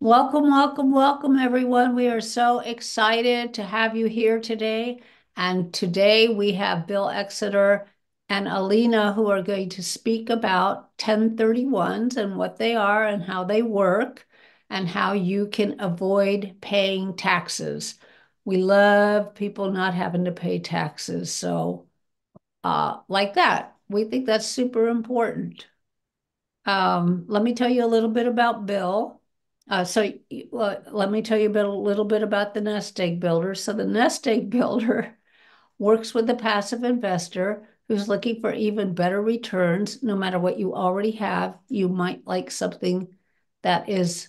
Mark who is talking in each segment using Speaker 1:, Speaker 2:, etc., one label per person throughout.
Speaker 1: Welcome, welcome, welcome, everyone. We are so excited to have you here today. And today we have Bill Exeter and Alineh who are going to speak about 1031s and what they are and how they work and how you can avoid paying taxes. We love people not having to pay taxes. So, uh, like that, we think that's super important. Um, let me tell you a little bit about Bill. Uh, so let me tell you a, little bit about the nest egg builder. So the nest egg builder works with the passive investor who's looking for even better returns. No matter what you already have, you might like something that is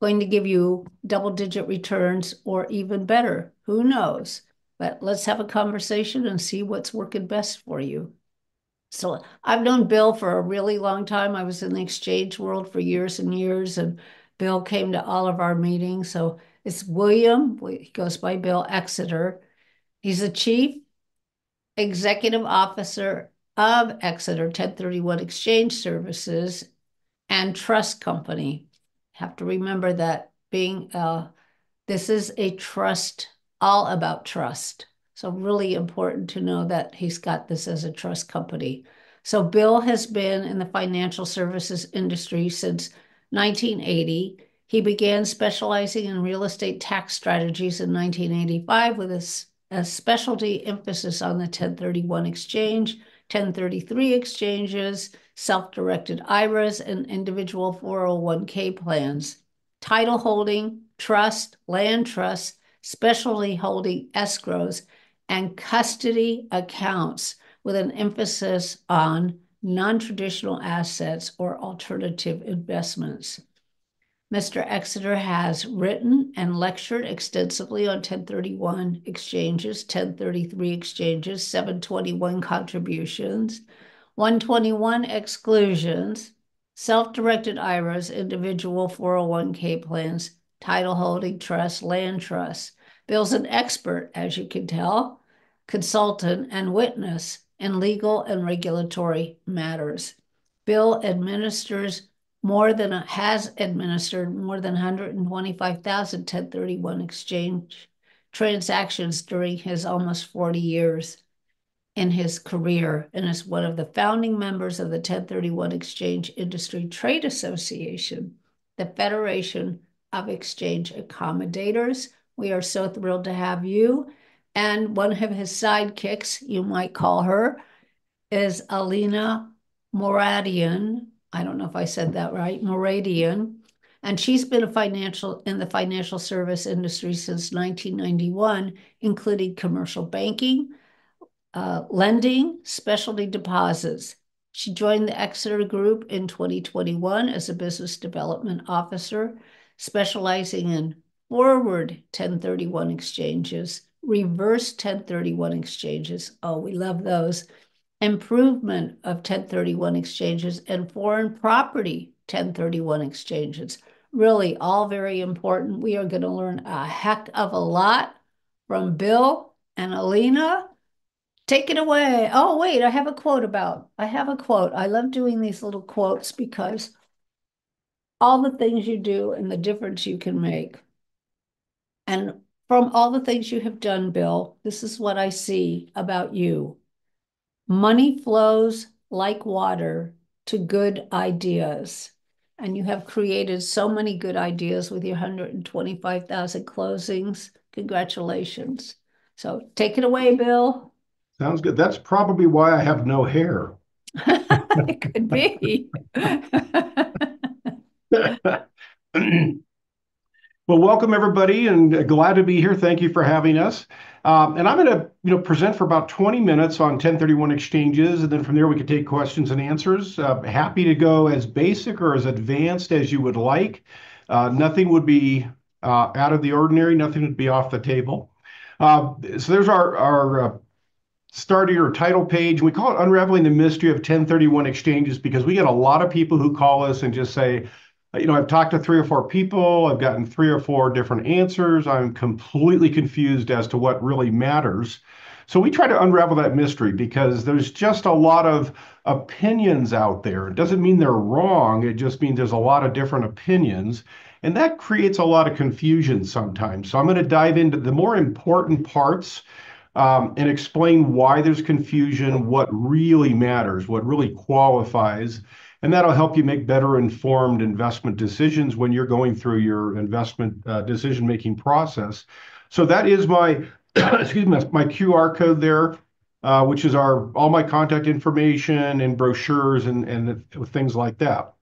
Speaker 1: going to give you double digit returns or even better. Who knows? But let's have a conversation and see what's working best for you. So I've known Bill for a really long time. I was in the exchange world for years and years, and Bill came to all of our meetings. So it's William, he goes by Bill Exeter. He's the chief executive officer of Exeter 1031 Exchange Services and Trust Company. Have to remember that being uh, this is a trust, all about trust. So really important to know that he's got this as a trust company. So Bill has been in the financial services industry since 1980. He began specializing in real estate tax strategies in 1985 with a, a specialty emphasis on the 1031 exchange, 1033 exchanges, self-directed IRAs, and individual 401k plans, title holding, trust, land trust, specialty holding escrows, and custody accounts with an emphasis on non-traditional assets or alternative investments. Mr. Exeter has written and lectured extensively on 1031 exchanges, 1033 exchanges, 721 contributions, 121 exclusions, self-directed IRAs, individual 401k plans, title holding trusts, land trust, Bill's an expert, as you can tell, consultant and witness in legal and regulatory matters. Bill administers more than a, has administered more than 125,000 1031 exchange transactions during his almost 40 years in his career and is one of the founding members of the 1031 Exchange Industry Trade Association, the Federation of Exchange Accommodators, we are so thrilled to have you. And one of his sidekicks, you might call her, is Alineh Mouradian. I don't know if I said that right, Mouradian. And she's been a financial in the financial service industry since 1991, including commercial banking, uh, lending, specialty deposits. She joined the Exeter Group in 2021 as a business development officer, specializing in forward 1031 exchanges, reverse 1031 exchanges. Oh, we love those. Improvement of 1031 exchanges and foreign property 1031 exchanges. Really, all very important. We are going to learn a heck of a lot from Bill and Alineh. Take it away. Oh, wait, I have a quote about. I have a quote. I love doing these little quotes because all the things you do and the difference you can make. And from all the things you have done, Bill, this is what I see about you. Money flows like water to good ideas. And you have created so many good ideas with your 125,000 closings. Congratulations. So take it away, Bill.
Speaker 2: Sounds good. That's probably why I have no hair.
Speaker 1: it could be.
Speaker 2: Well, welcome everybody, and glad to be here. Thank you for having us. Um, and I'm going to, you know, present for about 20 minutes on 1031 exchanges, and then from there we can take questions and answers. Uh, happy to go as basic or as advanced as you would like. Uh, nothing would be uh, out of the ordinary. Nothing would be off the table. Uh, so there's our our uh, starting or title page. We call it unraveling the mystery of 1031 exchanges because we get a lot of people who call us and just say you know, I've talked to three or four people, I've gotten three or four different answers. I'm completely confused as to what really matters. So we try to unravel that mystery because there's just a lot of opinions out there. It doesn't mean they're wrong, it just means there's a lot of different opinions. And that creates a lot of confusion sometimes. So I'm going to dive into the more important parts um, and explain why there's confusion, what really matters, what really qualifies. And that'll help you make better informed investment decisions when you're going through your investment uh, decision making process. So that is my excuse me, my QR code there, uh, which is our all my contact information and brochures and and things like that.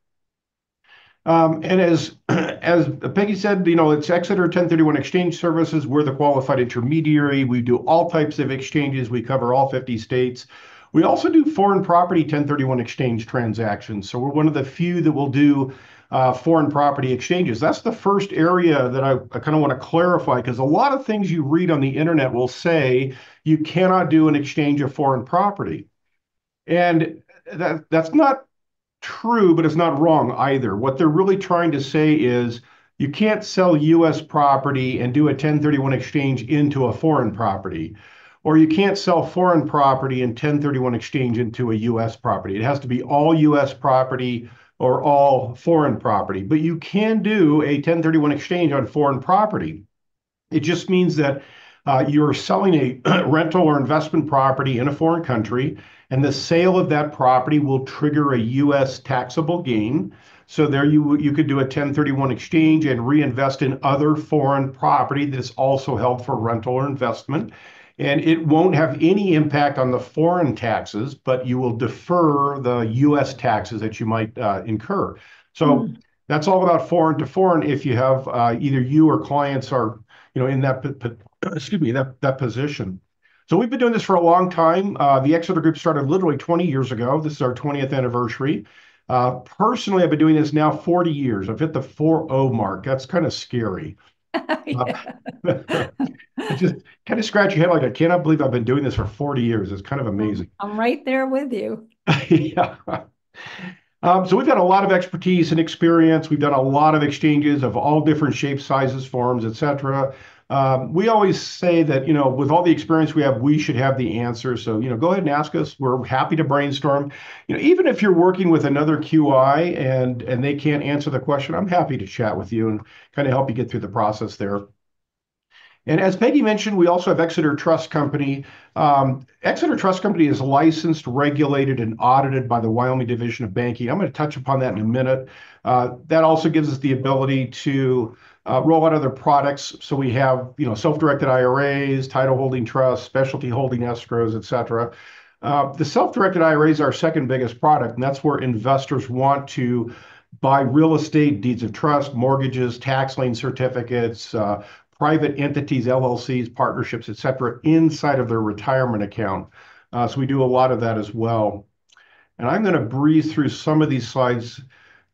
Speaker 2: Um, and as as Peggy said, you know, it's Exeter 1031 Exchange Services. We're the qualified intermediary. We do all types of exchanges. We cover all 50 states. We also do foreign property 1031 exchange transactions. So we're one of the few that will do uh, foreign property exchanges. That's the first area that I, I kind of want to clarify because a lot of things you read on the internet will say you cannot do an exchange of foreign property. And that, that's not true, but it's not wrong either. What they're really trying to say is you can't sell US property and do a 1031 exchange into a foreign property. Or you can't sell foreign property and 1031 exchange into a US property. It has to be all US property or all foreign property. But you can do a 1031 exchange on foreign property. It just means that uh, you're selling a rental or investment property in a foreign country, and the sale of that property will trigger a U.S. taxable gain. So there you you could do a 1031 exchange and reinvest in other foreign property that is also held for rental or investment and it won't have any impact on the foreign taxes, but you will defer the U.S. taxes that you might uh, incur. So mm. that's all about foreign to foreign. If you have uh, either you or clients are, you know, in that excuse me that that position. So we've been doing this for a long time. Uh, the Exeter Group started literally 20 years ago. This is our 20th anniversary. Uh, personally, I've been doing this now 40 years. I've hit the 4-0 mark. That's kind of scary. just kind of scratch your head like I cannot believe I've been doing this for 40 years. It's kind of amazing.
Speaker 3: I'm right there with you.
Speaker 2: yeah. Um, so we've got a lot of expertise and experience. We've done a lot of exchanges of all different shapes, sizes, forms, etc. Um, we always say that, you know, with all the experience we have, we should have the answer. So, you know, go ahead and ask us. We're happy to brainstorm. You know, even if you're working with another QI and and they can't answer the question, I'm happy to chat with you and kind of help you get through the process there. And as Peggy mentioned, we also have Exeter Trust Company. Um, Exeter Trust Company is licensed, regulated, and audited by the Wyoming Division of Banking. I'm going to touch upon that in a minute. Uh, that also gives us the ability to roll out other products. So we have, you know, self-directed IRAs, title holding trusts, specialty holding escrows, et cetera. Uh, the self-directed IRAs are our second biggest product, and that's where investors want to buy real estate, deeds of trust, mortgages, tax lien certificates, uh, private entities, LLCs, partnerships, et cetera, inside of their retirement account. Uh, so we do a lot of that as well. And I'm going to breeze through some of these slides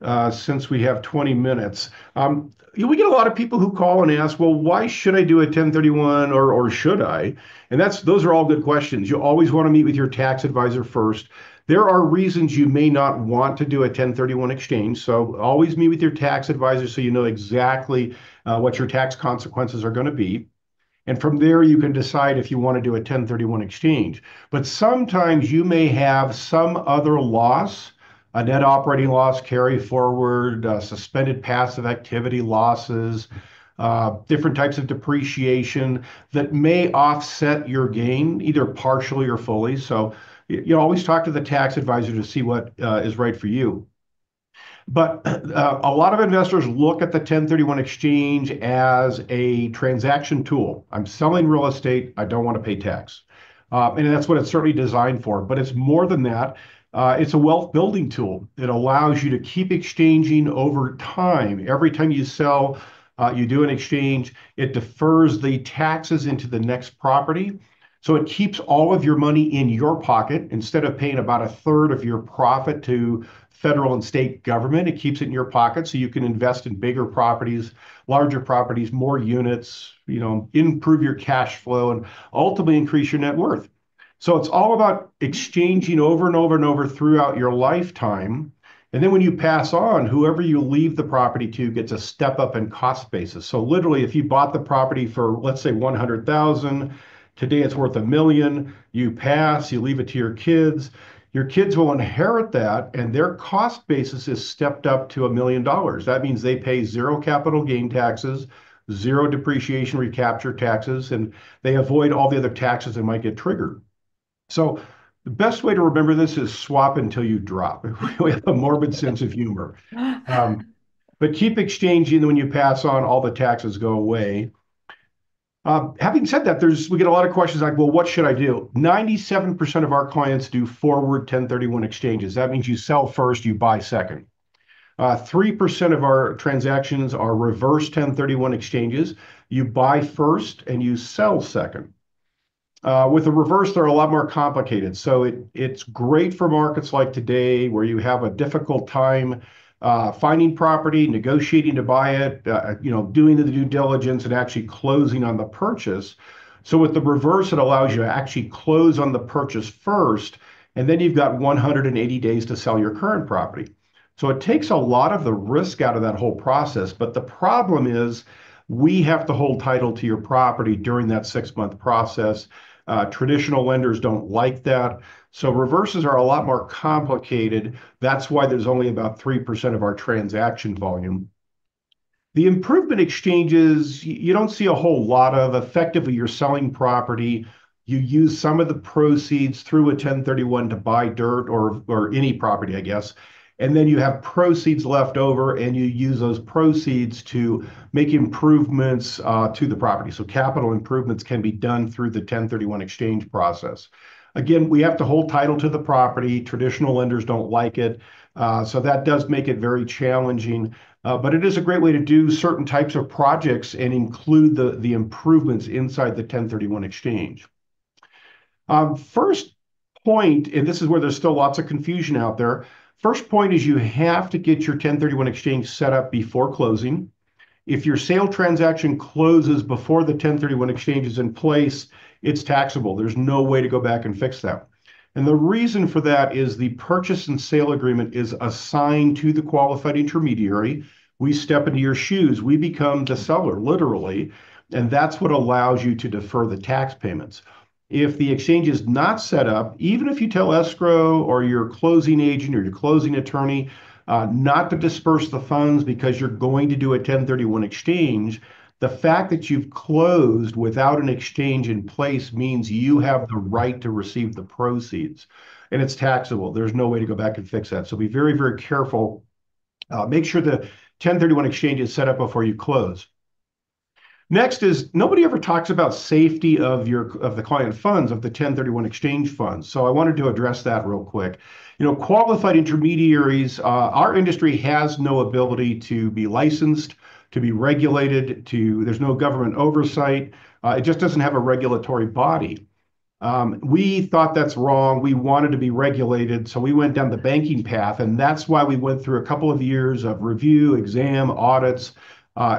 Speaker 2: uh, since we have 20 minutes. Um, we get a lot of people who call and ask, well, why should I do a 1031 or, or should I? And that's those are all good questions. You always want to meet with your tax advisor first. There are reasons you may not want to do a 1031 exchange. So always meet with your tax advisor so you know exactly uh, what your tax consequences are going to be. And from there, you can decide if you want to do a 1031 exchange. But sometimes you may have some other loss a net operating loss carry forward, uh, suspended passive activity losses, uh, different types of depreciation that may offset your gain, either partially or fully. So you always talk to the tax advisor to see what uh, is right for you. But a lot of investors look at the 1031 exchange as a transaction tool. I'm selling real estate. I don't want to pay tax. And that's what it's certainly designed for. But it's more than that. Uh, it's a wealth building tool. It allows you to keep exchanging over time. Every time you sell, uh, you do an exchange, it defers the taxes into the next property. So it keeps all of your money in your pocket instead of paying about a third of your profit to federal and state government. It keeps it in your pocket so you can invest in bigger properties, larger properties, more units, you know, improve your cash flow and ultimately increase your net worth. So it's all about exchanging over and over and over throughout your lifetime. And then when you pass on, whoever you leave the property to gets a step up in cost basis. So literally, if you bought the property for, let's say, 100,000, Today it's worth a million. You pass, you leave it to your kids. Your kids will inherit that, and their cost basis is stepped up to a million dollars. That means they pay zero capital gain taxes, zero depreciation recapture taxes, and they avoid all the other taxes that might get triggered. So the best way to remember this is swap until you drop. we have a morbid sense of humor. Um, but keep exchanging when you pass on, all the taxes go away. Uh, having said that, there's we get a lot of questions like, well, what should I do? 97% of our clients do forward 1031 exchanges. That means you sell first, you buy second. Uh, 3% of our transactions are reverse 1031 exchanges. You buy first and you sell second. Uh, with the reverse, they're a lot more complicated. So it, it's great for markets like today where you have a difficult time uh, finding property, negotiating to buy it, uh, you know, doing the due diligence and actually closing on the purchase. So with the reverse, it allows you to actually close on the purchase first, and then you've got 180 days to sell your current property. So it takes a lot of the risk out of that whole process. But the problem is we have to hold title to your property during that six month process. Uh, traditional lenders don't like that. So reverses are a lot more complicated. That's why there's only about 3% of our transaction volume. The improvement exchanges, you don't see a whole lot of. Effectively, you're selling property. You use some of the proceeds through a 1031 to buy dirt or, or any property, I guess then you have proceeds left over and you use those proceeds to make improvements uh, to the property. So capital improvements can be done through the 1031 exchange process. Again, we have to hold title to the property. Traditional lenders don't like it. Uh, so that does make it very challenging. Uh, but it is a great way to do certain types of projects and include the, the improvements inside the 1031 exchange. Um, first point, and this is where there's still lots of confusion out there, First point is you have to get your 1031 exchange set up before closing. If your sale transaction closes before the 1031 exchange is in place, it's taxable. There's no way to go back and fix that. And the reason for that is the purchase and sale agreement is assigned to the qualified intermediary. We step into your shoes. We become the seller, literally. And that's what allows you to defer the tax payments. If the exchange is not set up, even if you tell escrow or your closing agent or your closing attorney uh, not to disperse the funds because you're going to do a 1031 exchange, the fact that you've closed without an exchange in place means you have the right to receive the proceeds and it's taxable. There's no way to go back and fix that. So be very, very careful. Uh, make sure the 1031 exchange is set up before you close. Next is nobody ever talks about safety of your of the client funds of the 1031 exchange funds. So I wanted to address that real quick. You know, qualified intermediaries, uh, our industry has no ability to be licensed, to be regulated, to there's no government oversight. Uh, it just doesn't have a regulatory body. Um, we thought that's wrong. We wanted to be regulated, so we went down the banking path, and that's why we went through a couple of years of review, exam, audits,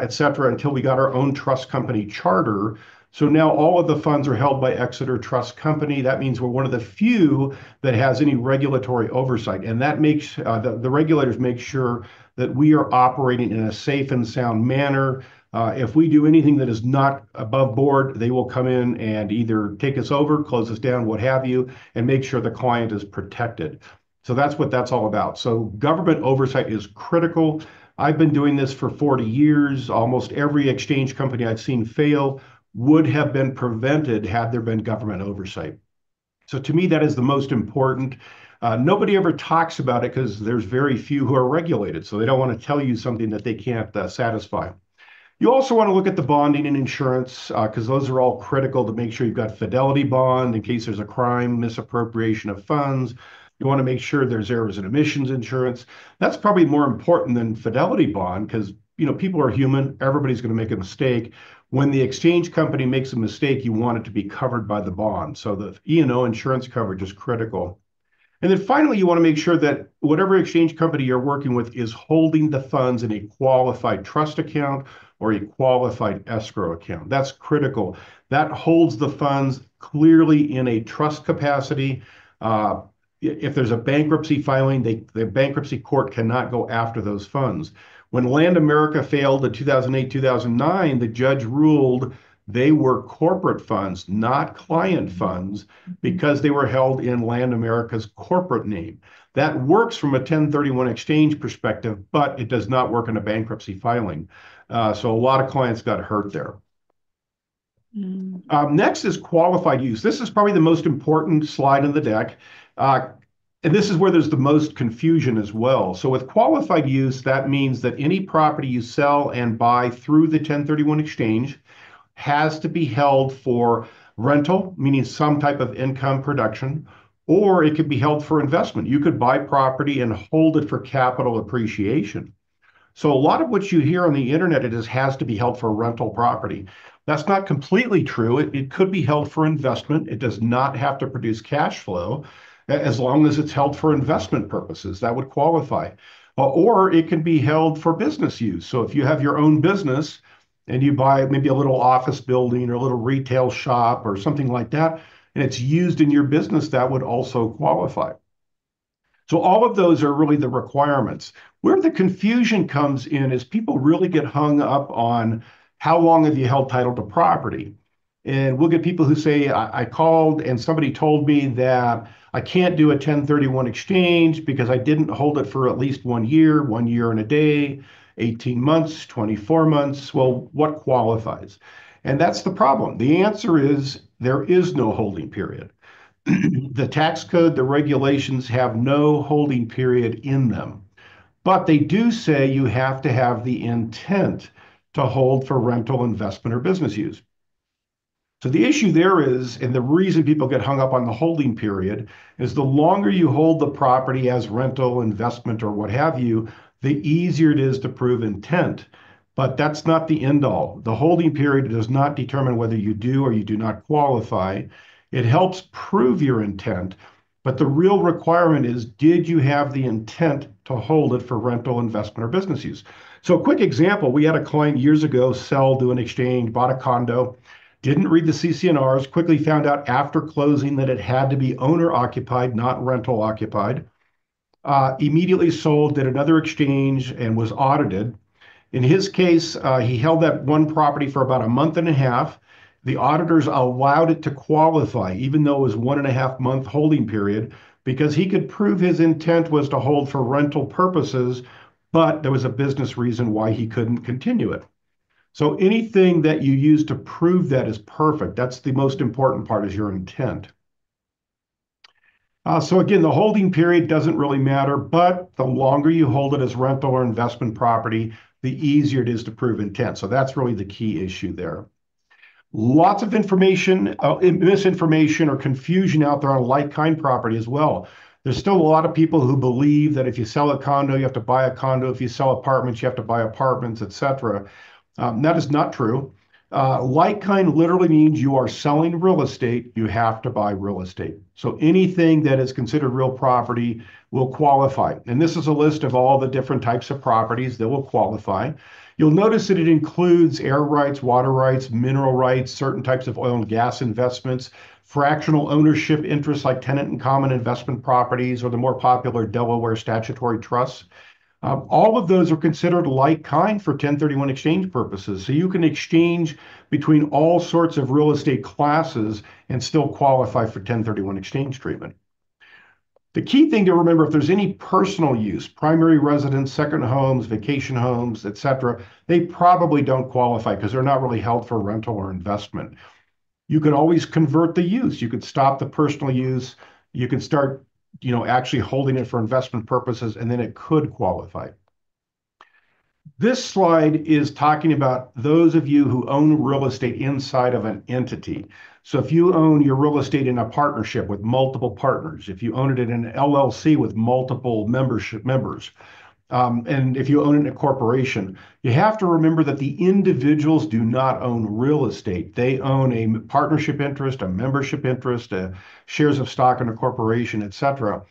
Speaker 2: et cetera, until we got our own trust company charter. So now all of the funds are held by Exeter Trust Company. That means we're one of the few that has any regulatory oversight. And that makes uh, the, the regulators make sure that we are operating in a safe and sound manner. Uh, if we do anything that is not above board, they will come in and either take us over, close us down, what have you, and make sure the client is protected. So that's what that's all about. So government oversight is critical. I've been doing this for 40 years. Almost every exchange company I've seen fail would have been prevented had there been government oversight. So to me, that is the most important. Uh, nobody ever talks about it because there's very few who are regulated, so they don't want to tell you something that they can't uh, satisfy. You also want to look at the bonding and insurance because uh, those are all critical to make sure you've got fidelity bond in case there's a crime, misappropriation of funds, you want to make sure there's errors and omissions insurance. That's probably more important than fidelity bond because you know people are human. Everybody's going to make a mistake. When the exchange company makes a mistake, you want it to be covered by the bond. So the E&O insurance coverage is critical. And then finally, you want to make sure that whatever exchange company you're working with is holding the funds in a qualified trust account or a qualified escrow account. That's critical. That holds the funds clearly in a trust capacity. Uh, if there's a bankruptcy filing, they, the bankruptcy court cannot go after those funds. When LandAmerica failed in 2008, 2009, the judge ruled they were corporate funds, not client funds, because they were held in LandAmerica's corporate name. That works from a 1031 exchange perspective, but it does not work in a bankruptcy filing. Uh, so a lot of clients got hurt there. Mm. Um, next is qualified use. This is probably the most important slide in the deck. Uh, and this is where there's the most confusion as well. So with qualified use, that means that any property you sell and buy through the 1031 exchange has to be held for rental, meaning some type of income production, or it could be held for investment. You could buy property and hold it for capital appreciation. So a lot of what you hear on the internet, it just has to be held for rental property. That's not completely true. It, it could be held for investment. It does not have to produce cash flow as long as it's held for investment purposes. That would qualify. Uh, or it can be held for business use. So if you have your own business and you buy maybe a little office building or a little retail shop or something like that, and it's used in your business, that would also qualify. So all of those are really the requirements. Where the confusion comes in is people really get hung up on how long have you held title to property? And we'll get people who say, I, I called and somebody told me that I can't do a 1031 exchange because I didn't hold it for at least one year, one year and a day, 18 months, 24 months. Well, what qualifies? And that's the problem. The answer is there is no holding period. the tax code, the regulations have no holding period in them. But they do say you have to have the intent to hold for rental, investment, or business use. So the issue there is, and the reason people get hung up on the holding period, is the longer you hold the property as rental, investment, or what have you, the easier it is to prove intent. But that's not the end all. The holding period does not determine whether you do or you do not qualify. It helps prove your intent, but the real requirement is did you have the intent to hold it for rental, investment, or business use? So, a quick example we had a client years ago sell, do an exchange, bought a condo didn't read the CC&Rs, quickly found out after closing that it had to be owner occupied, not rental occupied. Uh, immediately sold, did another exchange, and was audited. In his case, uh, he held that one property for about a month and a half. The auditors allowed it to qualify, even though it was one and a half month holding period, because he could prove his intent was to hold for rental purposes, but there was a business reason why he couldn't continue it. So anything that you use to prove that is perfect. That's the most important part is your intent. Uh, so again, the holding period doesn't really matter, but the longer you hold it as rental or investment property, the easier it is to prove intent. So that's really the key issue there. Lots of information, uh, misinformation or confusion out there on like-kind property as well. There's still a lot of people who believe that if you sell a condo, you have to buy a condo. If you sell apartments, you have to buy apartments, etc. Um, that is not true. Uh, like kind literally means you are selling real estate, you have to buy real estate. So anything that is considered real property will qualify. And this is a list of all the different types of properties that will qualify. You'll notice that it includes air rights, water rights, mineral rights, certain types of oil and gas investments, fractional ownership interests like tenant and common investment properties, or the more popular Delaware statutory trusts. Um, all of those are considered like kind for 1031 exchange purposes. So you can exchange between all sorts of real estate classes and still qualify for 1031 exchange treatment. The key thing to remember if there's any personal use, primary residence, second homes, vacation homes, etc., they probably don't qualify because they're not really held for rental or investment. You could always convert the use. You could stop the personal use. You could start you know, actually holding it for investment purposes, and then it could qualify. This slide is talking about those of you who own real estate inside of an entity. So if you own your real estate in a partnership with multiple partners, if you own it in an LLC with multiple membership members, and if you own a corporation, you have to remember that the individuals do not own real estate. They own a partnership interest, a membership interest, a shares of stock in a corporation, etc.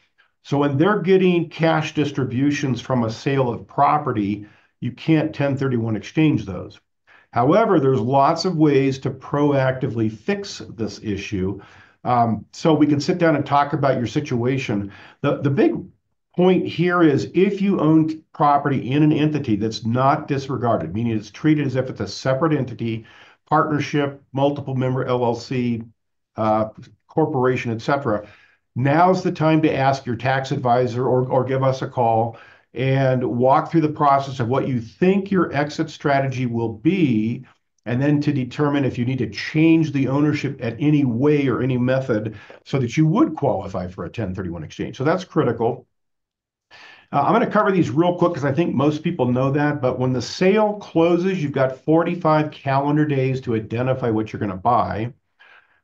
Speaker 2: So when they're getting cash distributions from a sale of property, you can't 1031 exchange those. However, there's lots of ways to proactively fix this issue. Um, so we can sit down and talk about your situation. The, the big point here is if you own property in an entity that's not disregarded, meaning it's treated as if it's a separate entity, partnership, multiple member LLC, uh, corporation, etc. Now's the time to ask your tax advisor or, or give us a call and walk through the process of what you think your exit strategy will be, and then to determine if you need to change the ownership at any way or any method so that you would qualify for a 1031 exchange. So that's critical. Uh, I'm going to cover these real quick because I think most people know that. But when the sale closes, you've got 45 calendar days to identify what you're going to buy.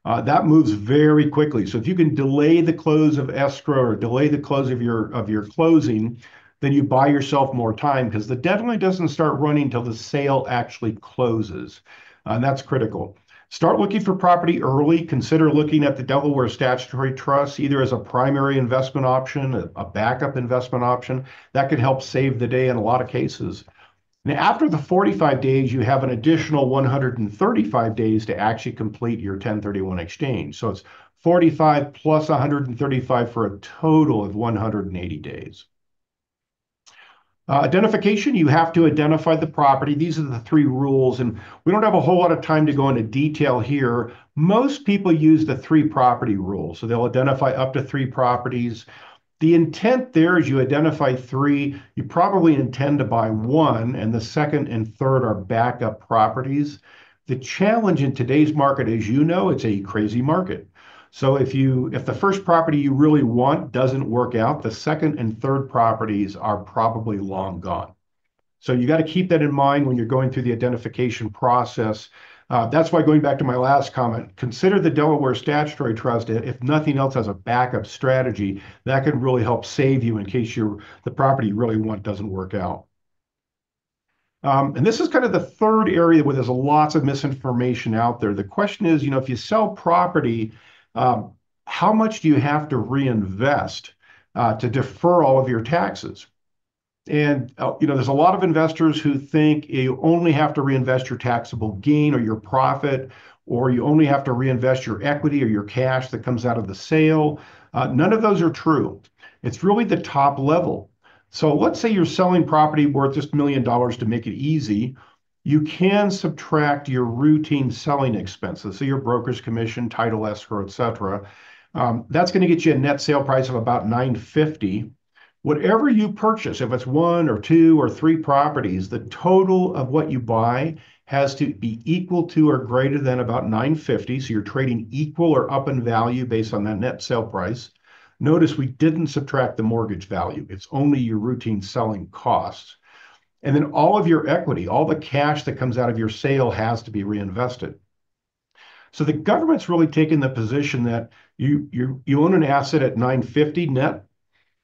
Speaker 2: Uh, that moves very quickly. So if you can delay the close of escrow or delay the close of your of your closing, then you buy yourself more time because the deadline doesn't start running until the sale actually closes. Uh, and that's critical. Start looking for property early. Consider looking at the Delaware Statutory Trust either as a primary investment option, a backup investment option. That could help save the day in a lot of cases. Now, after the 45 days, you have an additional 135 days to actually complete your 1031 exchange. So it's 45 plus 135 for a total of 180 days. Uh, identification, you have to identify the property. These are the three rules, and we don't have a whole lot of time to go into detail here. Most people use the three property rule, so they'll identify up to three properties. The intent there is you identify three, you probably intend to buy one, and the second and third are backup properties. The challenge in today's market, as you know, it's a crazy market. So if you if the first property you really want doesn't work out, the second and third properties are probably long gone. So you got to keep that in mind when you're going through the identification process. Uh, that's why going back to my last comment, consider the Delaware Statutory Trust, if nothing else, as a backup strategy. That can really help save you in case you the property you really want doesn't work out. Um, and this is kind of the third area where there's lots of misinformation out there. The question is, you know, if you sell property how much do you have to reinvest uh, to defer all of your taxes? And uh, you know, there's a lot of investors who think you only have to reinvest your taxable gain or your profit, or you only have to reinvest your equity or your cash that comes out of the sale. Uh, none of those are true. It's really the top level. So let's say you're selling property worth just a million dollars to make it easy you can subtract your routine selling expenses, so your broker's commission, title escrow, et cetera. Um, that's going to get you a net sale price of about 950. Whatever you purchase, if it's one or two or three properties, the total of what you buy has to be equal to or greater than about 950. So you're trading equal or up in value based on that net sale price. Notice we didn't subtract the mortgage value. It's only your routine selling costs. And then all of your equity, all the cash that comes out of your sale has to be reinvested. So the government's really taken the position that you you you own an asset at 950 net,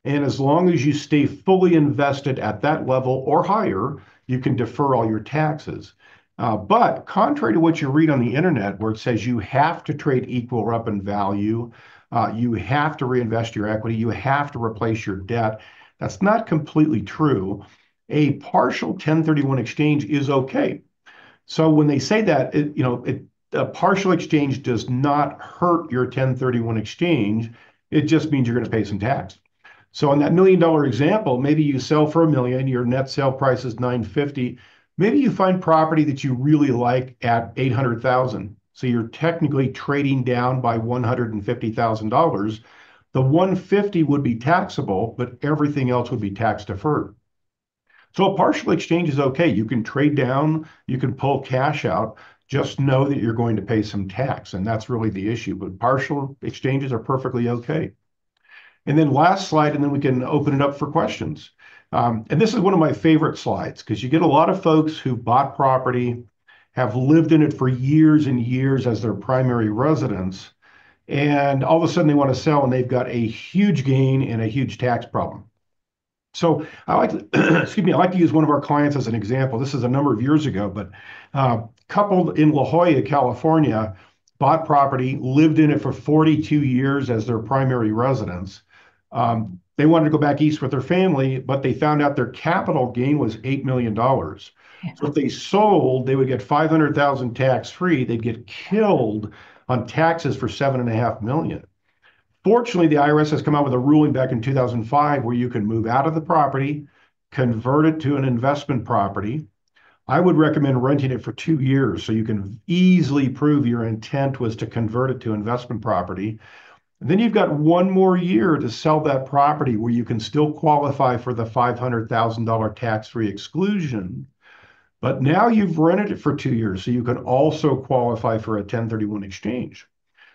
Speaker 2: and as long as you stay fully invested at that level or higher, you can defer all your taxes. Uh, but contrary to what you read on the internet, where it says you have to trade equal or up in value, uh, you have to reinvest your equity, you have to replace your debt, that's not completely true a partial 1031 exchange is okay. So when they say that, it, you know, it, a partial exchange does not hurt your 1031 exchange. It just means you're going to pay some tax. So in that million dollar example, maybe you sell for a million, your net sale price is 950. Maybe you find property that you really like at 800,000. So you're technically trading down by $150,000. The 150 would be taxable, but everything else would be tax deferred. So a partial exchange is okay. You can trade down, you can pull cash out. Just know that you're going to pay some tax, and that's really the issue. But partial exchanges are perfectly okay. And then last slide, and then we can open it up for questions. Um, and this is one of my favorite slides because you get a lot of folks who bought property, have lived in it for years and years as their primary residence, and all of a sudden they want to sell and they've got a huge gain and a huge tax problem. So I like to, excuse me, I like to use one of our clients as an example. This is a number of years ago, but uh, coupled in La Jolla, California, bought property, lived in it for 42 years as their primary residence. Um, they wanted to go back east with their family, but they found out their capital gain was $8 million. So if they sold, they would get 500,000 tax free. They'd get killed on taxes for seven and a half million. Fortunately, the IRS has come out with a ruling back in 2005 where you can move out of the property, convert it to an investment property. I would recommend renting it for two years so you can easily prove your intent was to convert it to investment property. Then you've got one more year to sell that property where you can still qualify for the $500,000 tax-free exclusion. But now you've rented it for two years, so you can also qualify for a 1031 exchange.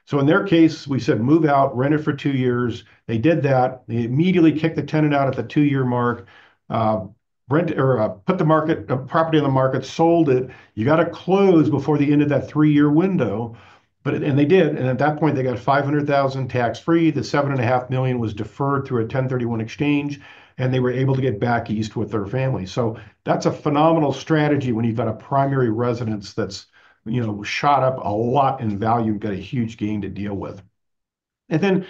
Speaker 2: So in their case, we said move out, rent it for two years. They did that. They immediately kicked the tenant out at the two-year mark. Uh, rent or uh, put the market uh, property on the market, sold it. You got to close before the end of that three-year window. But and they did, and at that point they got 500,000 tax free. The seven and a half million was deferred through a 1031 exchange, and they were able to get back east with their family. So that's a phenomenal strategy when you've got a primary residence that's you know shot up a lot in value and got a huge gain to deal with. And then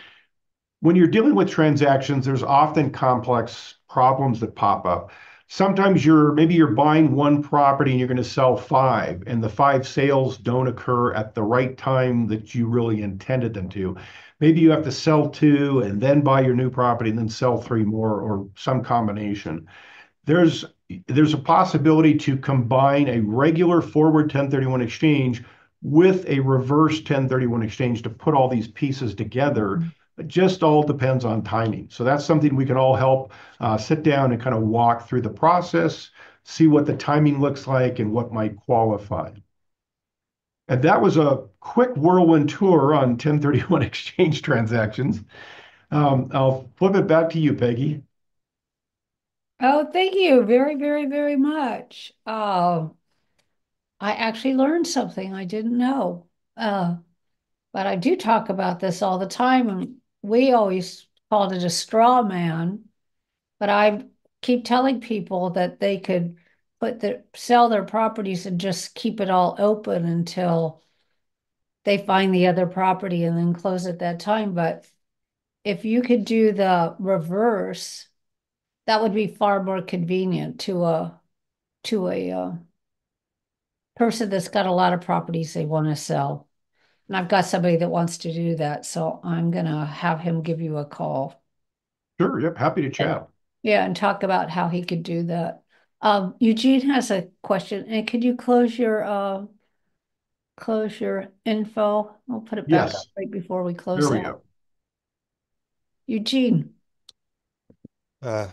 Speaker 2: when you're dealing with transactions, there's often complex problems that pop up. Sometimes you're maybe you're buying one property and you're going to sell five and the five sales don't occur at the right time that you really intended them to. Maybe you have to sell two and then buy your new property and then sell three more or some combination. There's there's a possibility to combine a regular forward 1031 exchange with a reverse 1031 exchange to put all these pieces together mm-hmm it just all depends on timing. So that's something we can all help uh, sit down and kind of walk through the process, see what the timing looks like and what might qualify. And that was a quick whirlwind tour on 1031 exchange transactions. Um, I'll flip it back to you, Peggy.
Speaker 1: Oh, thank you very, very, very much. Uh, I actually learned something I didn't know. Uh, but I do talk about this all the time. And we always called it a straw man, but I keep telling people that they could put the sell their properties and just keep it all open until they find the other property and then close at that time. But if you could do the reverse, that would be far more convenient to a to a uh, person that's got a lot of properties they want to sell. And I've got somebody that wants to do that. So I'm going to have him give you a call.
Speaker 2: Sure. Yep. Happy to chat.
Speaker 1: And, yeah. And talk about how he could do that. Um, Eugene has a question. And could you close your uh, close your info? I'll put it back yes. up right before we close there we out. Go. Eugene.
Speaker 3: Uh,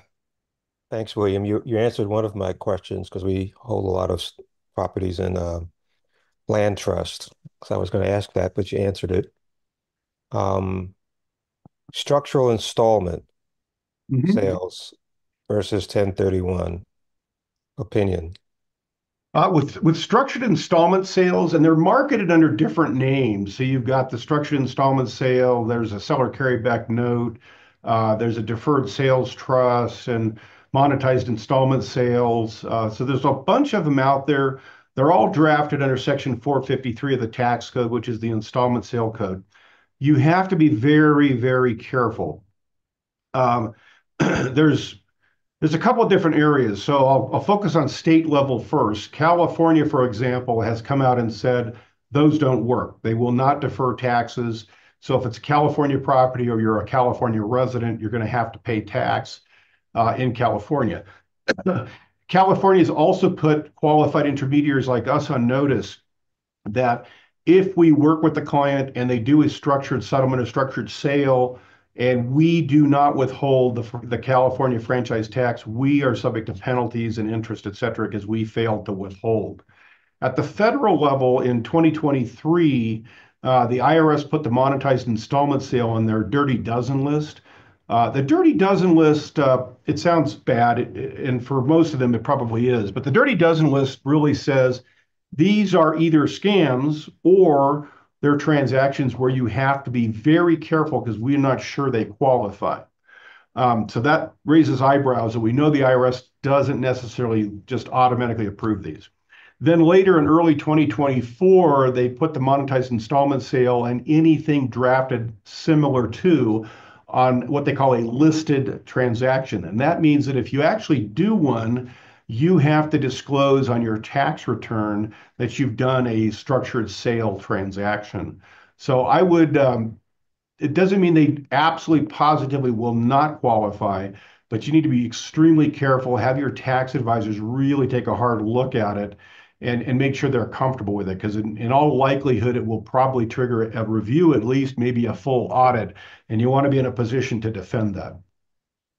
Speaker 3: thanks, William. You you answered one of my questions because we hold a lot of properties in uh, land trust because I was going to ask that, but you answered it. Um, structural installment mm-hmm. sales versus 1031 opinion.
Speaker 2: Uh, with with structured installment sales, and they're marketed under different names. So you've got the structured installment sale. There's a seller carryback note. Uh, there's a deferred sales trust and monetized installment sales. Uh, so there's a bunch of them out there. They're all drafted under Section 453 of the tax code, which is the installment sale code. You have to be very, very careful. Um, there's there's a couple of different areas. So I'll, focus on state level first. California, for example, has come out and said those don't work. They will not defer taxes. So if it's a California property or you're a California resident, you're going to have to pay tax in California. California has also put qualified intermediaries like us on notice that if we work with the client and they do a structured settlement, or structured sale, and we do not withhold the, the California franchise tax, we are subject to penalties and interest, et cetera, because we failed to withhold. At the federal level in 2023, uh, the IRS put the monetized installment sale on their dirty dozen list. Uh, the Dirty Dozen list, uh, it sounds bad, and for most of them, it probably is. But the Dirty Dozen list really says these are either scams or they're transactions where you have to be very careful because we're not sure they qualify. Um, so that raises eyebrows, and we know the IRS doesn't necessarily just automatically approve these. Then later in early 2024, they put the monetized installment sale and anything drafted similar to on what they call a listed transaction. And that means that if you actually do one, you have to disclose on your tax return that you've done a structured sale transaction. So I would, um, it doesn't mean they absolutely positively will not qualify. but you need to be extremely careful. Have your tax advisors really take a hard look at it and, and make sure they're comfortable with it. Because in, in all likelihood, it will probably trigger a review, at least maybe a full audit. And you want to be in a position to defend that.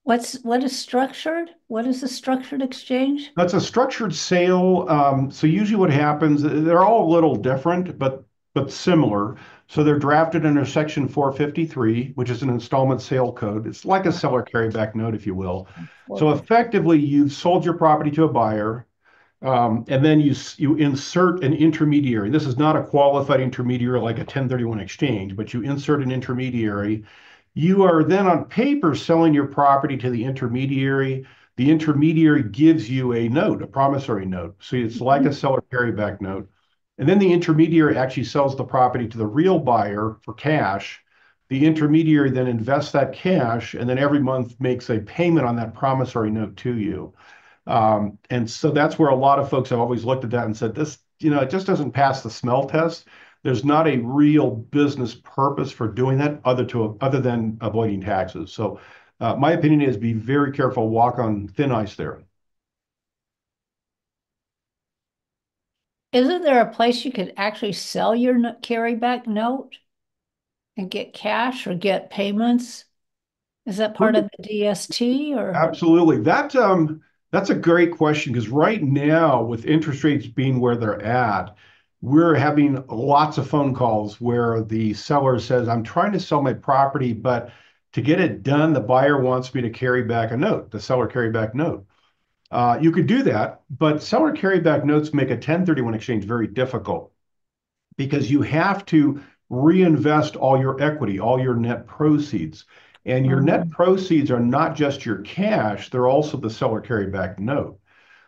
Speaker 1: What's what is structured? What is a structured exchange?
Speaker 2: That's a structured sale. Um, so usually what happens, they're all a little different, but but similar. So they're drafted under Section 453, which is an installment sale code. It's like a seller carryback note, if you will. So effectively, you've sold your property to a buyer, um, and then you you insert an intermediary. This is not a qualified intermediary like a 1031 exchange, but you insert an intermediary you are then on paper selling your property to the intermediary. The intermediary gives you a note, a promissory note. So it's like a mm-hmm. seller carryback note. And then the intermediary actually sells the property to the real buyer for cash. The intermediary then invests that cash and then every month makes a payment on that promissory note to you. Um, and so that's where a lot of folks have always looked at that and said, this, you know, it just doesn't pass the smell test there's not a real business purpose for doing that other to other than avoiding taxes. So uh, my opinion is be very careful, walk on thin ice there.
Speaker 1: Isn't there a place you could actually sell your carryback note and get cash or get payments? Is that part of the DST or?
Speaker 2: Absolutely. That um that's a great question because right now with interest rates being where they're at, we're having lots of phone calls where the seller says, I'm trying to sell my property, but to get it done, the buyer wants me to carry back a note, the seller carry back note. Uh, you could do that, but seller carry back notes make a 1031 exchange very difficult because you have to reinvest all your equity, all your net proceeds. And your net mm-hmm. proceeds are not just your cash, they're also the seller carryback note.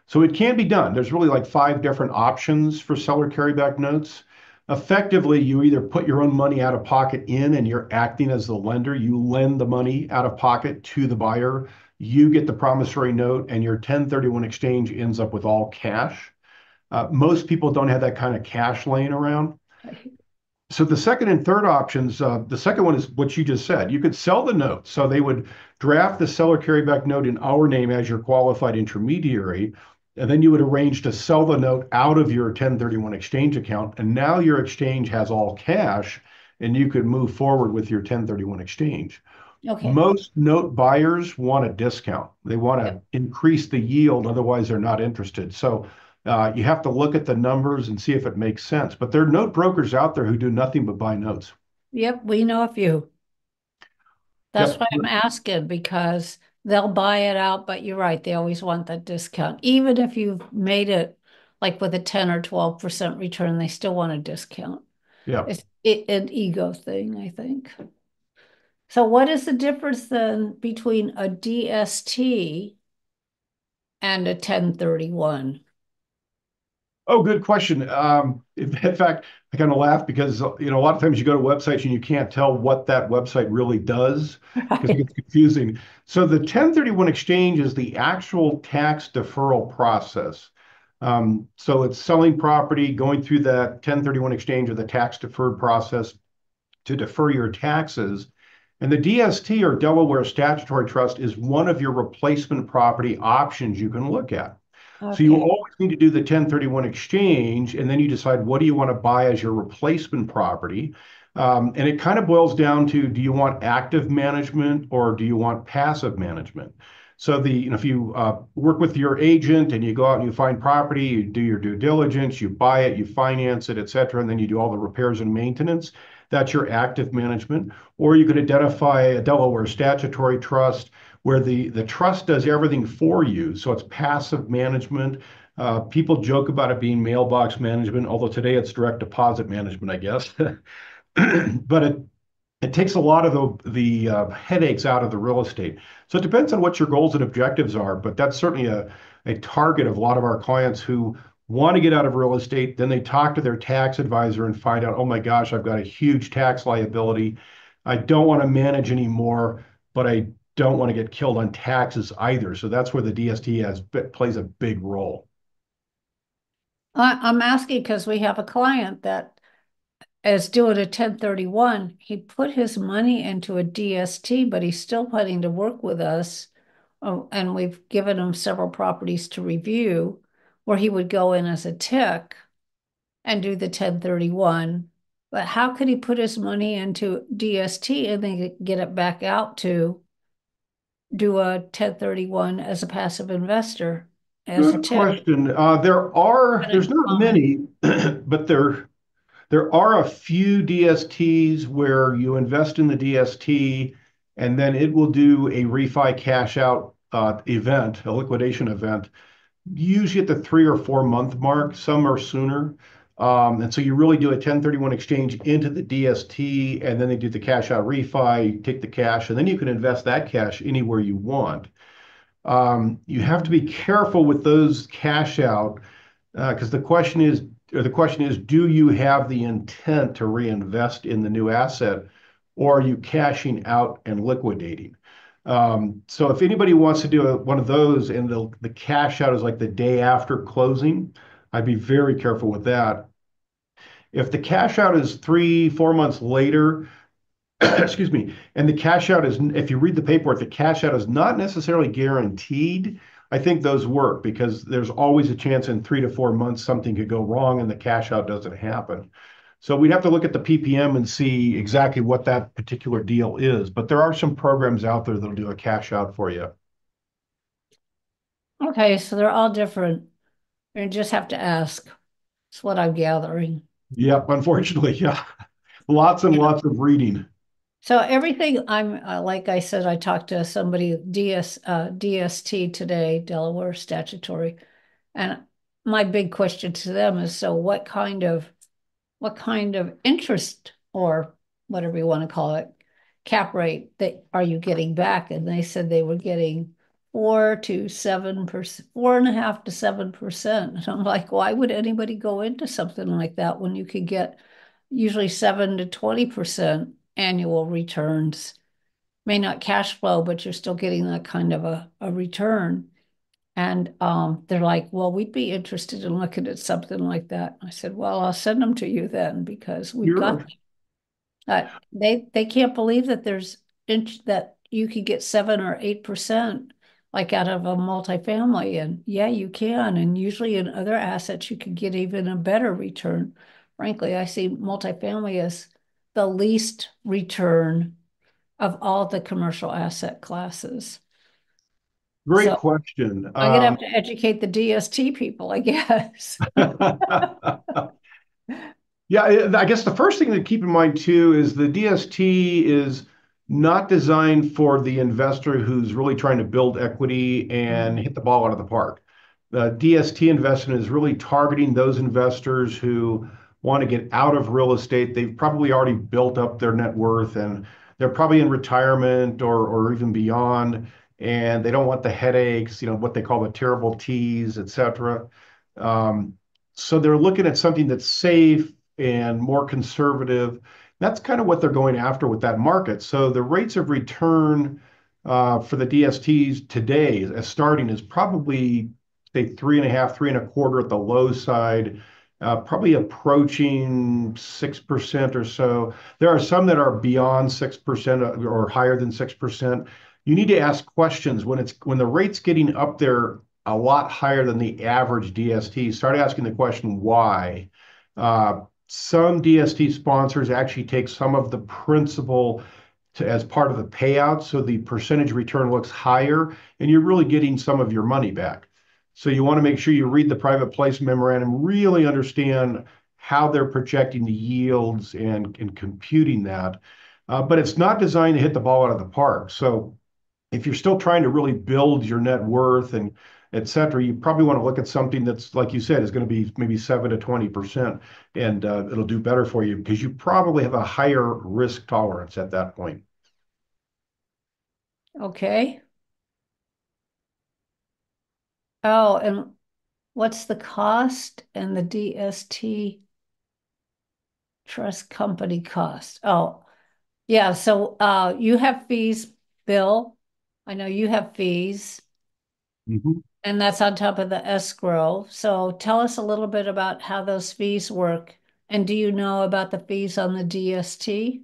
Speaker 2: So it can be done. There's really like five different options for seller carryback notes. Effectively, you either put your own money out of pocket in and you're acting as the lender. You lend the money out of pocket to the buyer. You get the promissory note, and your 1031 exchange ends up with all cash. Uh, most people don't have that kind of cash laying around. So the second and third options, uh, the second one is what you just said. You could sell the note. So they would draft the seller carryback note in our name as your qualified intermediary and then you would arrange to sell the note out of your 1031 exchange account. And now your exchange has all cash and you could move forward with your 1031 exchange. Okay. Most note buyers want a discount. They want to increase the yield, otherwise, they're not interested. So uh, you have to look at the numbers and see if it makes sense. But there are note brokers out there who do nothing but buy notes.
Speaker 1: Yep, we know a few. That's yep. why I'm asking because they'll buy it out, but you're right, they always want that discount. Even if you've made it like with a 10 or 12% return, they still want a discount.
Speaker 2: Yeah.
Speaker 1: It's it, an ego thing, I think. So what is the difference then between a DST and a 1031?
Speaker 2: Oh, good question. Um, in fact, I kind of laugh because you know a lot of times you go to websites and you can't tell what that website really does because it gets confusing. So the 1031 exchange is the actual tax deferral process. Um, so it's selling property, going through that 1031 exchange or the tax deferred process to defer your taxes. And the DST or Delaware Statutory Trust is one of your replacement property options you can look at. Okay. So you always need to do the 1031 exchange, and then you decide what do you want to buy as your replacement property. Um, and it kind of boils down to do you want active management or do you want passive management? So the you know, if you uh, work with your agent and you go out and you find property, you do your due diligence, you buy it, you finance it, et cetera, and then you do all the repairs and maintenance. That's your active management. Or you could identify a Delaware statutory trust where the, the trust does everything for you. So it's passive management. Uh, people joke about it being mailbox management, although today it's direct deposit management, I guess. but it it takes a lot of the the uh, headaches out of the real estate. So it depends on what your goals and objectives are, but that's certainly a a target of a lot of our clients who want to get out of real estate. Then they talk to their tax advisor and find out, oh my gosh, I've got a huge tax liability. I don't want to manage anymore, but I don't want to get killed on taxes either. So that's where the DST has plays a big role.
Speaker 1: I'm asking because we have a client that is doing a 1031. He put his money into a DST, but he's still planning to work with us oh, and we've given him several properties to review where he would go in as a TIC and do the 1031. But how could he put his money into DST and then get it back out to do a 1031 as a passive investor? As
Speaker 2: Good question. Uh, there are, there's not many, but there there are a few DSTs where you invest in the DST and then it will do a refi cash out uh, event, a liquidation event, usually at the three or four month mark. Some are sooner. Um, and so you really do a 1031 exchange into the DST, and then they do the cash out refi, take the cash, and then you can invest that cash anywhere you want. Um, you have to be careful with those cash out because uh, the question is, or the question is, do you have the intent to reinvest in the new asset, or are you cashing out and liquidating? Um, so if anybody wants to do a, one of those and the, the cash out is like the day after closing, I'd be very careful with that. If the cash out is three, four months later, excuse me, and the cash out is, if you read the paperwork, the cash out is not necessarily guaranteed. I think those work because there's always a chance in three to four months something could go wrong and the cash out doesn't happen. So we'd have to look at the PPM and see exactly what that particular deal is. But there are some programs out there that'll do a cash out for you.
Speaker 1: Okay, so they're all different. You just have to ask. That's what I'm gathering.
Speaker 2: Yep, unfortunately, yeah. Lots and lots of reading.
Speaker 1: So everything I'm uh, like I said, I talked to somebody DS uh, DST today, Delaware statutory, and my big question to them is: so what kind of what kind of interest or whatever you want to call it cap rate that are you getting back? And they said they were getting four to seven percent, four and a half to seven percent. And I'm like, why would anybody go into something like that when you could get usually seven to twenty percent annual returns? May not cash flow, but you're still getting that kind of a, a return. And um, they're like, well, we'd be interested in looking at something like that. I said, well, I'll send them to you then because we've You're got. Uh, they they can't believe that there's that you could get seven or eight percent like out of a multifamily, and yeah, you can. And usually in other assets, you could get even a better return. Frankly, I see multifamily as the least return of all the commercial asset classes.
Speaker 2: Great so question.
Speaker 1: I'm gonna have um, to educate the DST people, I guess.
Speaker 2: yeah, I guess the first thing to keep in mind too is the DST is not designed for the investor who's really trying to build equity and hit the ball out of the park. The DST investment is really targeting those investors who want to get out of real estate. They've probably already built up their net worth and they're probably in retirement or or even beyond and they don't want the headaches, you know, what they call the terrible T's, et cetera. Um, so they're looking at something that's safe and more conservative. That's kind of what they're going after with that market. So the rates of return uh, for the DSTs today, as starting, is probably say three and a half, three and a quarter at the low side, uh, probably approaching 6% or so. There are some that are beyond 6% or higher than 6% you need to ask questions when it's when the rate's getting up there a lot higher than the average DST. Start asking the question why. Some DST sponsors actually take some of the principal as part of the payout, so the percentage return looks higher, and you're really getting some of your money back. So you want to make sure you read the private placement memorandum, really understand how they're projecting the yields and, and computing that. Uh, but it's not designed to hit the ball out of the park. So if you're still trying to really build your net worth and et cetera, you probably want to look at something that's, like you said, is going to be maybe 7 to 20%, and uh, it'll do better for you because you probably have a higher risk tolerance at that point.
Speaker 1: Okay. Oh, and what's the cost and the DST trust company cost? Oh, yeah. So uh, you have fees, Bill, I know you have fees,
Speaker 2: Mhm.
Speaker 1: And that's on top of the escrow. So tell us a little bit about how those fees work. And do you know about the fees on the DST?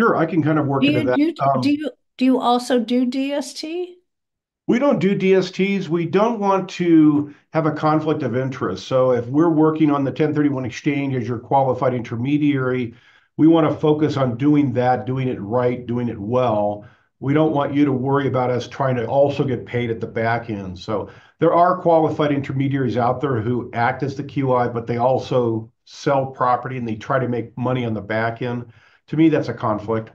Speaker 2: Sure, I can kind of work
Speaker 1: Do
Speaker 2: into that.
Speaker 1: do,
Speaker 2: Um,
Speaker 1: do you do you also do DST?
Speaker 2: We don't do DSTs. We don't want to have a conflict of interest. So if we're working on the 1031 exchange as your qualified intermediary, we want to focus on doing that, doing it right, doing it well. We don't want you to worry about us trying to also get paid at the back end. So there are qualified intermediaries out there who act as the QI, but they also sell property and they try to make money on the back end. To me, that's a conflict.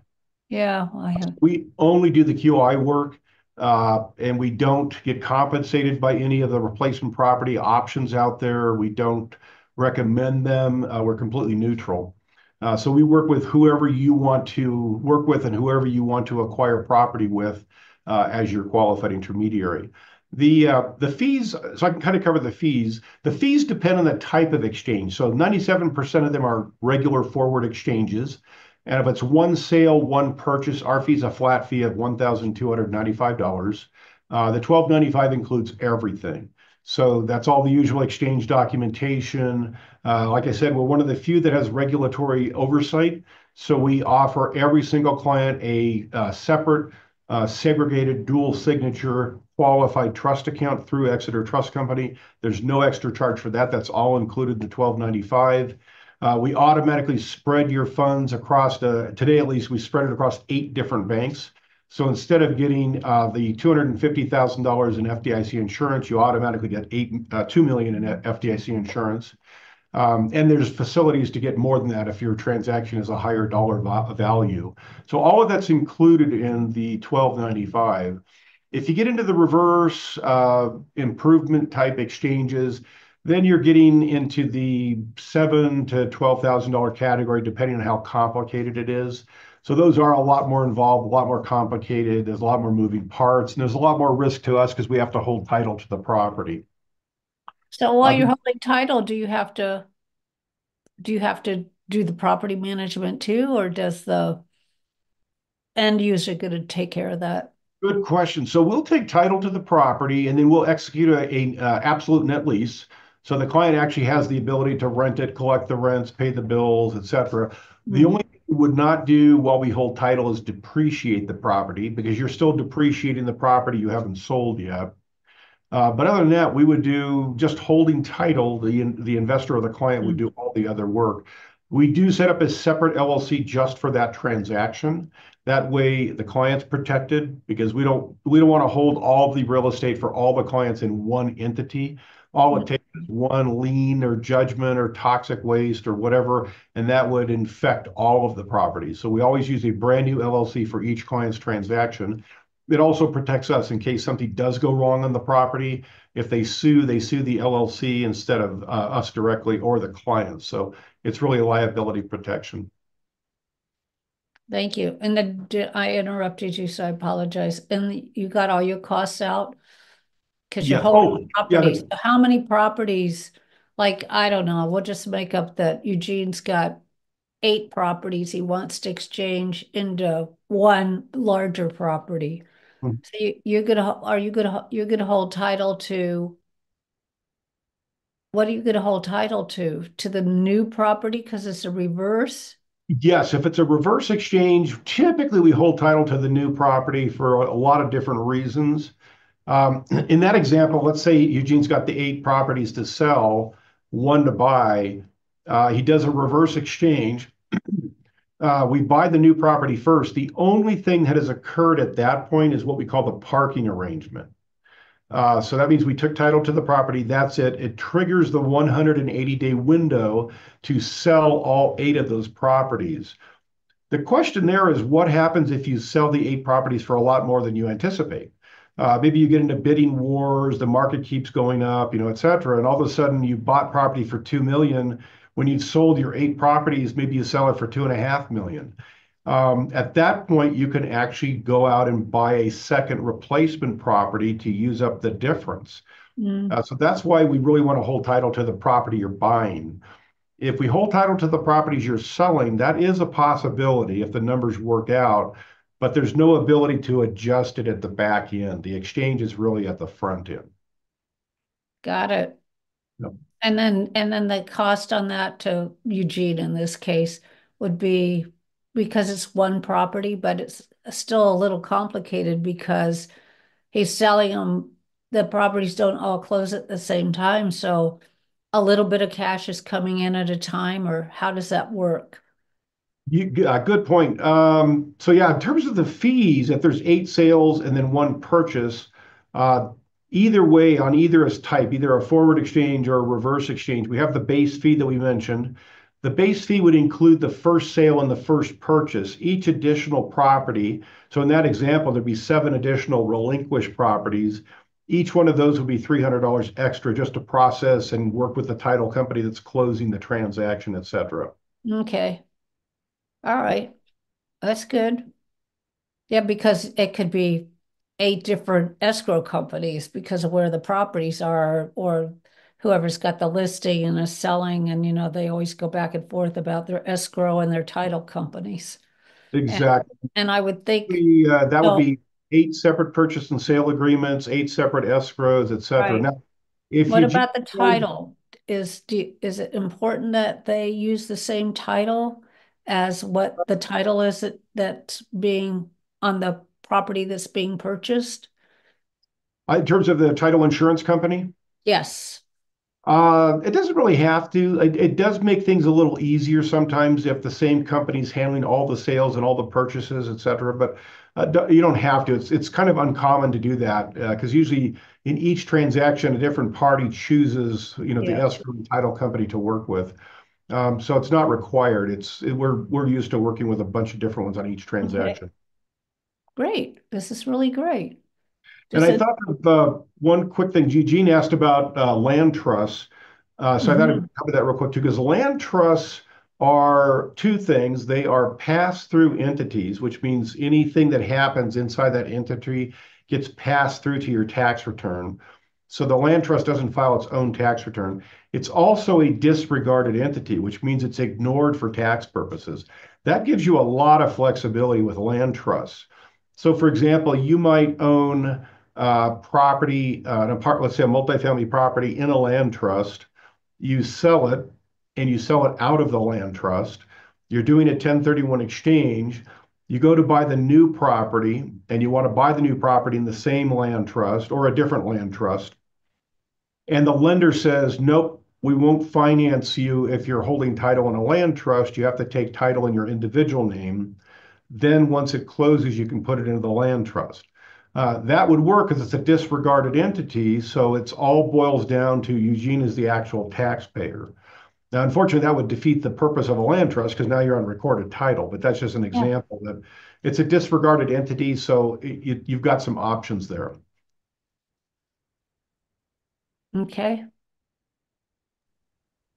Speaker 1: Yeah, I have.
Speaker 2: We only do the QI work. Uh, and we don't get compensated by any of the replacement property options out there. We don't recommend them. Uh, we're completely neutral. Uh, so we work with whoever you want to work with and whoever you want to acquire property with uh, as your qualified intermediary. The uh, the fees, so I can kind of cover the fees. The fees depend on the type of exchange. So 97% of them are regular forward exchanges. And if it's one sale, one purchase, our fee is a flat fee of $1,295. The 1,295 includes everything. So that's all the usual exchange documentation. Uh, like I said, we're one of the few that has regulatory oversight. So we offer every single client a uh, separate, uh, segregated, dual signature qualified trust account through Exeter Trust Company. There's no extra charge for that. That's all included in the $1,295. We automatically spread your funds across today, at least we spread it across eight different banks. So instead of getting uh, the $250,000 in FDIC insurance, you automatically get 8 uh, $2 million in FDIC insurance. Um, and there's facilities to get more than that if your transaction is a higher dollar value. So all of that's included in the 1,295. If you get into the reverse uh, improvement type exchanges, then you're getting into the seven to twelve thousand dollar category, depending on how complicated it is. So those are a lot more involved, a lot more complicated. There's a lot more moving parts. And there's a lot more risk to us because we have to hold title to the property.
Speaker 1: So while you're um, holding title, do you have to do you have to do the property management too, or does the end user get to take care of that?
Speaker 2: Good question. So we'll take title to the property, and then we'll execute an uh, absolute net lease. So the client actually has the ability to rent it, collect the rents, pay the bills, etc. The mm-hmm. only thing we would not do while we hold title is depreciate the property because you're still depreciating the property you haven't sold yet. Uh, but other than that, we would do just holding title. The investor or the client would hmm. do all the other work. We do set up a separate LLC just for that transaction. That way, the client's protected because we don't we don't want to hold all the real estate for all the clients in one entity. All it takes is one lien or judgment or toxic waste or whatever, and that would infect all of the properties. So we always use a brand new LLC for each client's transaction. It also protects us in case something does go wrong on the property. If they sue, they sue the LLC instead of uh, us directly or the client. So it's really a liability protection.
Speaker 1: Thank you. And then I interrupted you, so I apologize. And you got all your costs out because you're holding oh, properties. How many properties? Like I don't know. We'll just make up that Eugene's got eight properties he wants to exchange into one larger property. Hmm. So you're gonna are you gonna you're going to hold title to what are you going to hold title to? To the new property because it's a reverse?
Speaker 2: Yes. If it's a reverse exchange, typically we hold title to the new property for a lot of different reasons. Um, in that example, let's say Eugene's got the eight properties to sell, one to buy. Uh, he does a reverse exchange. Uh, we buy the new property first. The only thing that has occurred at that point is what we call the parking arrangement. Uh, so that means we took title to the property. That's it. It triggers the 180-day window to sell all eight of those properties. The question there is, what happens if you sell the eight properties for a lot more than you anticipate? Uh, maybe you get into bidding wars, the market keeps going up, you know et cetera. And all of a sudden, you bought property for 2 million. When you've sold your eight properties, maybe you sell it for $2.5 million. Um, at that point, you can actually go out and buy a second replacement property to use up the difference. Mm. Uh, so that's why we really want to hold title to the property you're buying. If we hold title to the properties you're selling, that is a possibility if the numbers work out, but there's no ability to adjust it at the back end. The exchange is really at the front end.
Speaker 1: Got it. Yep. And then and then the cost on that to Eugene in this case would be because it's one property, but it's still a little complicated because he's selling them, the properties don't all close at the same time, so a little bit of cash is coming in at a time, or how does that work?
Speaker 2: Uh, good point. Um, so yeah, in terms of the fees, if there's eight sales and then one purchase, uh, either way, on either type, either a forward exchange or a reverse exchange, we have the base fee that we mentioned. The base fee would include the first sale and the first purchase. Each additional property, so in that example, there'd be seven additional relinquished properties. Each one of those would be $300 extra just to process and work with the title company that's closing the transaction, etc.
Speaker 1: Okay. All right. That's good. Yeah, because it could be eight different escrow companies because of where the properties are, or whoever's got the listing and is selling, and, you know, they always go back and forth about their escrow and their title companies.
Speaker 2: Exactly.
Speaker 1: And I would think- uh,
Speaker 2: That would be eight separate purchase and sale agreements, eight separate escrows, etc.
Speaker 1: Right.
Speaker 2: Now, if you-
Speaker 1: What about the title? Is is it important that they use the same title as what the title is that's being on the property that's being purchased?
Speaker 2: Uh, in terms of the title insurance company?
Speaker 1: Yes.
Speaker 2: Um, it doesn't really have to. It does make things a little easier sometimes if the same company's handling all the sales and all the purchases, et cetera. but uh, you don't have to. It's it's kind of uncommon to do that, uh, 'cause usually in each transaction, a different party chooses, you know-
Speaker 1: Yeah...
Speaker 2: the escrow title company to work with. Um, so it's not required. It's, it, we're we're used to working with a bunch of different ones on each transaction.
Speaker 1: Okay. Great. This is really great.
Speaker 2: I thought of uh, one quick thing. Jean asked about uh, land trusts.
Speaker 1: Mm-hmm.
Speaker 2: So I thought mm-hmm. I'd cover that real quick, too, because land trusts are two things. They are pass-through entities, which means anything that happens inside that entity gets passed through to your tax return. So the land trust doesn't file its own tax return. It's also a disregarded entity, which means it's ignored for tax purposes. That gives you a lot of flexibility with land trusts. So, for example, you might own Uh, property, uh, let's say a multifamily property in a land trust. You sell it, and you sell it out of the land trust. You're doing a 1031 exchange. You go to buy the new property, and you want to buy the new property in the same land trust or a different land trust, and the lender says, "Nope, we won't finance you if you're holding title in a land trust. You have to take title in your individual name." Then, once it closes, you can put it into the land trust. Uh, that would work because it's a disregarded entity, so it's all boils down to Eugene is the actual taxpayer. Now, unfortunately, that would defeat the purpose of a land trust because now you're on recorded title, but that's just an example-
Speaker 1: Yeah...
Speaker 2: that it's a disregarded entity, so you've got some options there.
Speaker 1: Okay.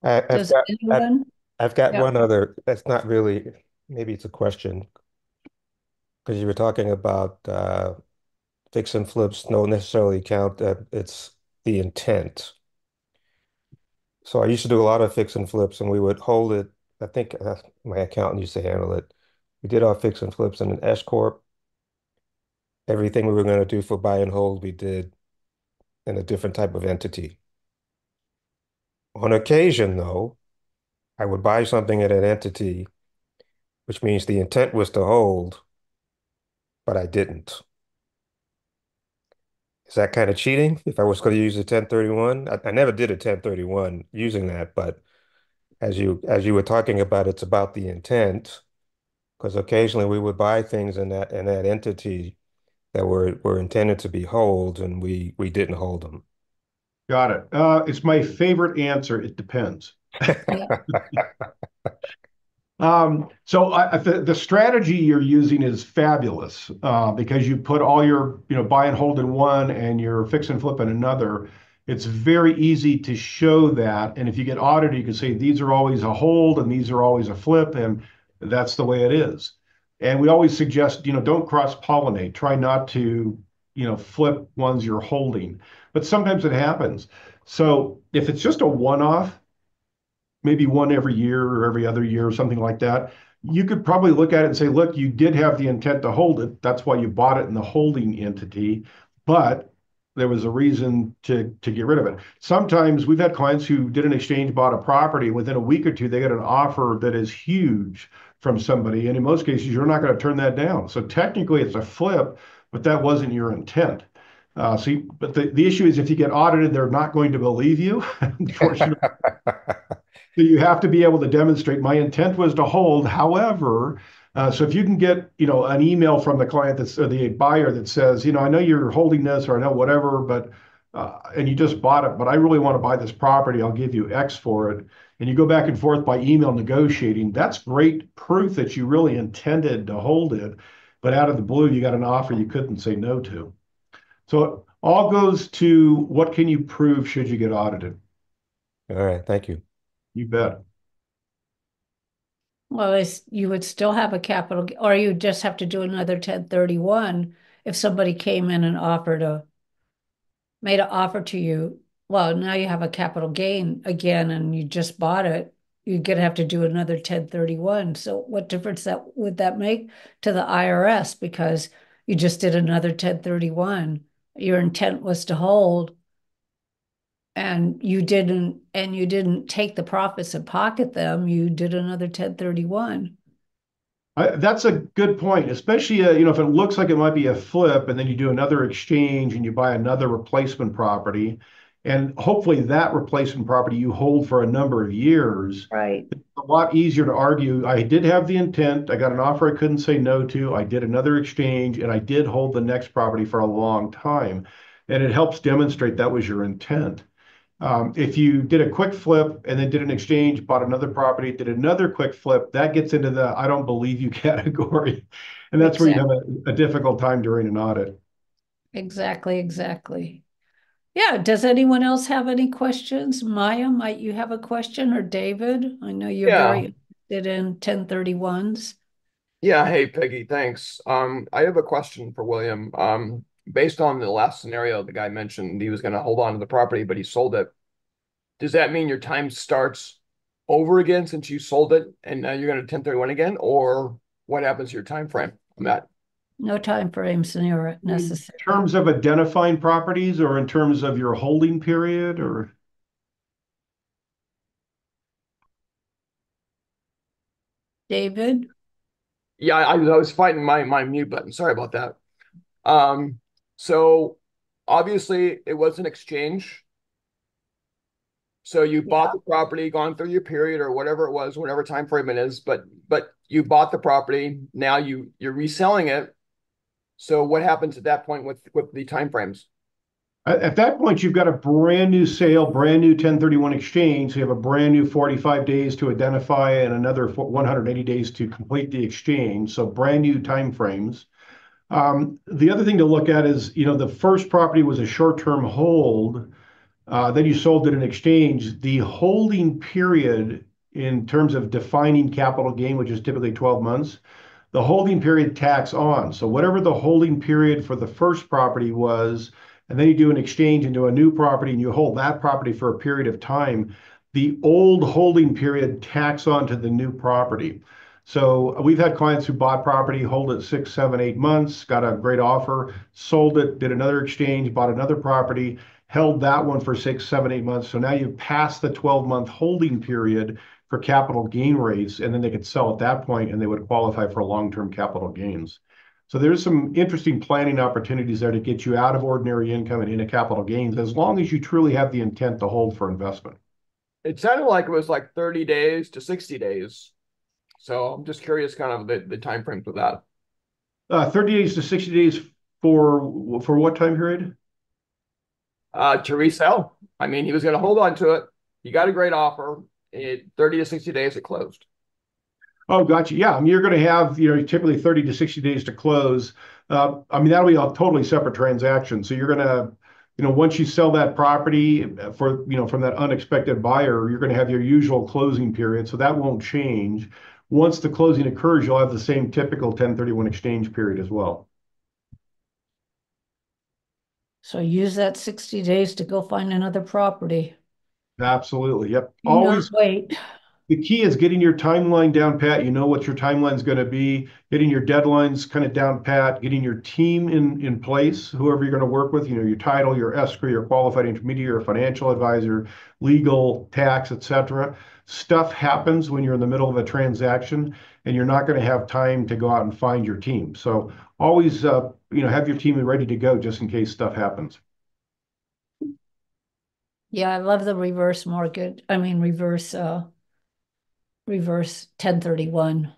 Speaker 3: I've got-
Speaker 1: Does anyone-
Speaker 3: I've got one other. That's not really... Maybe it's a question because you were talking about uh, fix and flips don't necessarily count that it's the intent. So I used to do a lot of fix and flips, and we would hold it. I think uh, my accountant used to handle it. We did our fix and flips in an S corp. Everything we were gonna do for buy and hold, we did in a different type of entity. On occasion, though, I would buy something in an entity, which means the intent was to hold, but I didn't. Is that kind of cheating if I was gonna use a 1031? I never did a 1031 using that, but as you as you were talking about, it's about the intent because occasionally we would buy things in that in that entity that were were intended to be holds, and we we didn't hold them.
Speaker 2: Got it. Uh, It's my favorite answer: "It depends." Um, so, the strategy you're using is fabulous, uh, because you put all your, you know, buy and hold in one, and your fix and flip in another. It's very easy to show that, and if you get audited, you can say, "These are always a hold, and these are always a flip," and that's the way it is. And we always suggest, you know, don't cross-pollinate. Try not to, you know, flip ones you're holding, but sometimes it happens. So if it's just a one-off, maybe one every year or every other year or something like that, you could probably look at it and say, "Look, you did have the intent to hold it. That's why you bought it in the holding entity, but there was a reason to to get rid of it." Sometimes we've had clients who did an exchange, bought a property, within a week or two, they get an offer that is huge from somebody, and in most cases, you're not gonna turn that down. So technically, it's a flip, but that wasn't your intent. Uh, but the, the issue is if you get audited, they're not going to believe you, unfortunately. so you have to be able to demonstrate my intent was to hold. However, uh, so if you can get, you know, an email from the client that's or the buyer that says, you know, I know you're holding this or I know whatever, but uh, and you just bought it, but I really want to buy this property. I'll give you X for it. And you go back and forth by email negotiating. That's great proof that you really intended to hold it, but out of the blue, you got an offer you couldn't say no to. So it all goes to what can you prove should you get audited?
Speaker 3: All right, thank you.
Speaker 2: You bet.
Speaker 1: Well, you would still have a capital, or you just have to do another 1031 if somebody came in and offered a made an offer to you, well, now you have a capital gain again and you just bought it, you're going to have to do another 1031. So what difference that would that make to the IRS because you just did another 1031. Your intent was to hold and you didn't and you didn't take the profits and pocket them, you did another 1031.
Speaker 2: I, that's a good point, especially uh, you know if it looks like it might be a flip, and then you do another exchange and you buy another replacement property, and hopefully that replacement property you hold for a number of years.
Speaker 1: Right.
Speaker 2: It's a lot easier to argue. I did have the intent. I got an offer I couldn't say no to. I did another exchange, and I did hold the next property for a long time, and it helps demonstrate that was your intent. Um, if you did a quick flip and then did an exchange, bought another property, did another quick flip, that gets into the I don't believe you category. And that's exactly. where you have a, a difficult time during an audit.
Speaker 1: Exactly, exactly. Yeah. Does anyone else have any questions? Maya, might you have a question or David? I know you're yeah. very interested in 1031s.
Speaker 4: Yeah. Hey, Peggy, thanks. Um, I have a question for William. Um, based on the last scenario the guy mentioned, he was going to hold on to the property, but he sold it. Does that mean your time starts over again since you sold it and now you're going to 1031 again? Or what happens to your time frame on that?
Speaker 1: No time frames necessary.
Speaker 2: In terms of identifying properties or in terms of your holding period or?
Speaker 1: David?
Speaker 4: Yeah, I, I was fighting my, my mute button. Sorry about that. Um, so obviously it was an exchange. So you bought the property, gone through your period or whatever it was, whatever time frame it is, but but you bought the property. Now you you're reselling it. So what happens at that point with with the time frames?
Speaker 2: At that point, you've got a brand new sale, brand new 1031 exchange. So you have a brand new 45 days to identify and another 180 days to complete the exchange. So brand new time frames. Um, the other thing to look at is, you know, the first property was a short-term hold, uh, then you sold it in exchange. The holding period in terms of defining capital gain, which is typically 12 months, the holding period tacks on. So whatever the holding period for the first property was, and then you do an exchange into a new property and you hold that property for a period of time, the old holding period tacks on to the new property. So we've had clients who bought property, hold it six, seven, eight months, got a great offer, sold it, did another exchange, bought another property, held that one for six, seven, eight months. So now you've passed the 12-month holding period for capital gain rates, and then they could sell at that point, and they would qualify for long-term capital gains. So there's some interesting planning opportunities there to get you out of ordinary income and into capital gains, as long as you truly have the intent to hold for investment.
Speaker 4: It sounded like it was like 30 days to 60 days. So I'm just curious, kind of the, the time frame for that.
Speaker 2: Uh, 30 days to 60 days for for what time period?
Speaker 4: Uh, to resell. I mean, he was going to hold on to it. He got a great offer. It 30 to 60 days it closed.
Speaker 2: Oh, gotcha. Yeah, I mean, you're going to have you know typically 30 to 60 days to close. Uh, I mean, that'll be a totally separate transaction. So you're going to you know, once you sell that property for, you know, from that unexpected buyer, you're going to have your usual closing period. So that won't change. Once the closing occurs, you'll have the same typical 1031 exchange period as well.
Speaker 1: So use that 60 days to go find another property.
Speaker 2: Absolutely. Yep.
Speaker 1: Always wait.
Speaker 2: The key is getting your timeline down pat. You know what your timeline is going to be, getting your deadlines kind of down pat, getting your team in, in place, whoever you're going to work with, you know, your title, your escrow, your qualified intermediary, financial advisor, legal, tax, etc stuff happens when you're in the middle of a transaction. and you're not going to have time to go out and find your team. So always, uh, you know, have your team ready to go just in case stuff happens.
Speaker 1: Yeah, I love the reverse market. I mean, reverse, uh, reverse 1031.